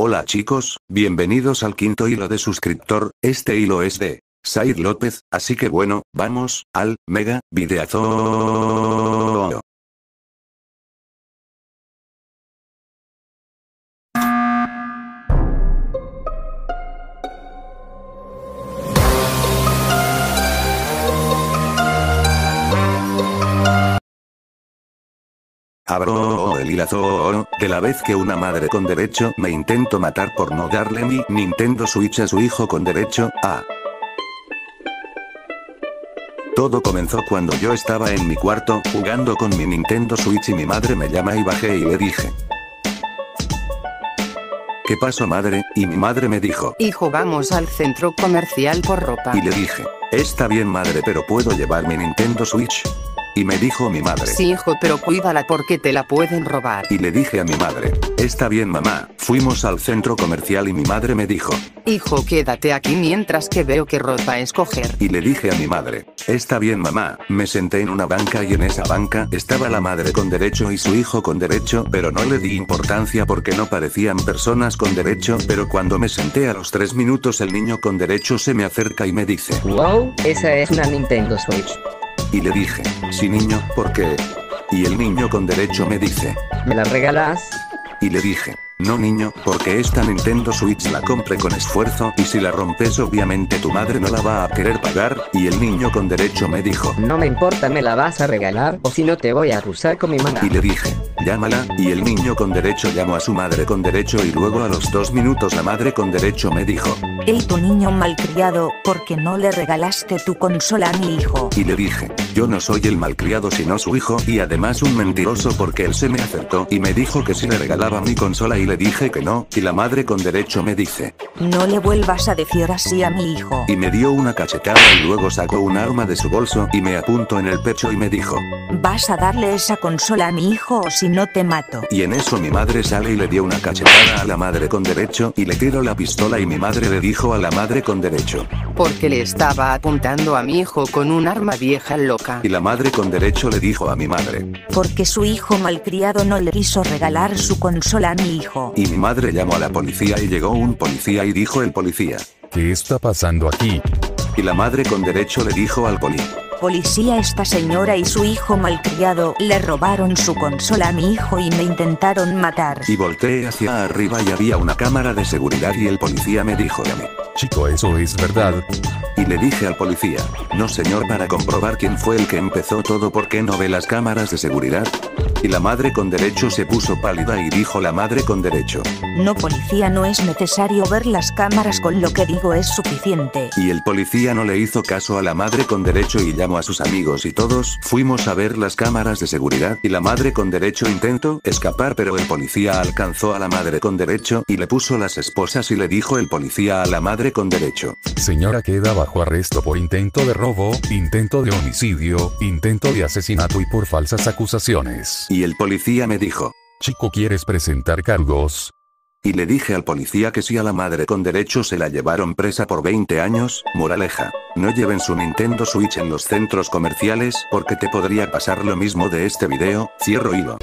Hola chicos, bienvenidos al quinto hilo de suscriptor, este hilo es de Said López, así que bueno, vamos, al, mega, videazo. Abro el hilazo de la vez que una madre con derecho me intento matar por no darle mi Nintendo Switch a su hijo con derecho, a. Todo comenzó cuando yo estaba en mi cuarto, jugando con mi Nintendo Switch y mi madre me llama y bajé y le dije. ¿Qué pasó madre? Y mi madre me dijo. Hijo, vamos al centro comercial por ropa. Y le dije. Está bien madre pero ¿puedo llevar mi Nintendo Switch? Y me dijo mi madre. Sí, hijo, pero cuídala porque te la pueden robar. Y le dije a mi madre, está bien mamá, fuimos al centro comercial y mi madre me dijo, Hijo, quédate aquí mientras que veo qué ropa escoger. y le dije a mi madre, está bien mamá, me senté en una banca y en esa banca estaba la madre con derecho y su hijo con derecho, pero no le di importancia porque no parecían personas con derecho, pero cuando me senté a los tres minutos el niño con derecho se me acerca y me dice, Wow, esa es una Nintendo Switch. Y le dije, sí niño, ¿por qué? Y el niño con derecho me dice, ¿Me la regalas? Y le dije, no niño, porque esta Nintendo Switch la compré con esfuerzo y si la rompes obviamente tu madre no la va a querer pagar, y el niño con derecho me dijo, No me importa, me la vas a regalar o si no te voy a acusar con mi mamá. y le dije, llámala, y el niño con derecho llamó a su madre con derecho y luego a los dos minutos la madre con derecho me dijo, Ey tu niño malcriado, ¿por qué no le regalaste tu consola a mi hijo? y le dije, yo no soy el malcriado sino su hijo y además un mentiroso porque él se me acercó y me dijo que si le regalaba mi consola y le dije que no, y la madre con derecho me dice, No le vuelvas a decir así a mi hijo. y me dio una cachetada y luego sacó un arma de su bolso y me apuntó en el pecho y me dijo, Vas a darle esa consola a mi hijo o si no te mato. Y en eso mi madre sale y le dio una cachetada a la madre con derecho y le tiró la pistola y mi madre le dijo a la madre con derecho. Porque le estaba apuntando a mi hijo con un arma vieja loca. Y la madre con derecho le dijo a mi madre. Porque su hijo malcriado no le quiso regalar su consola a mi hijo. Y mi madre llamó a la policía y llegó un policía y dijo el policía. ¿Qué está pasando aquí? Y la madre con derecho le dijo al poli. Policía, esta señora y su hijo malcriado le robaron su consola a mi hijo y me intentaron matar. Y volteé hacia arriba y había una cámara de seguridad y el policía me dijo a mí. Chico, eso es verdad. Y le dije al policía, no señor para comprobar quién fue el que empezó todo ¿por qué no ve las cámaras de seguridad? Y la madre con derecho se puso pálida y dijo la madre con derecho. No policía, no es necesario ver las cámaras con lo que digo es suficiente. Y el policía no le hizo caso a la madre con derecho y llamó a sus amigos y todos fuimos a ver las cámaras de seguridad y la madre con derecho intentó escapar pero el policía alcanzó a la madre con derecho y le puso las esposas y le dijo el policía a la madre con derecho. Señora queda bajo arresto por intento de robo, intento de homicidio, intento de asesinato y por falsas acusaciones. Y el policía me dijo. Chico, ¿quieres presentar cargos? Y le dije al policía que si a la madre con derecho se la llevaron presa por 20 años, moraleja. No lleven su Nintendo Switch en los centros comerciales porque te podría pasar lo mismo de este video, cierro hilo.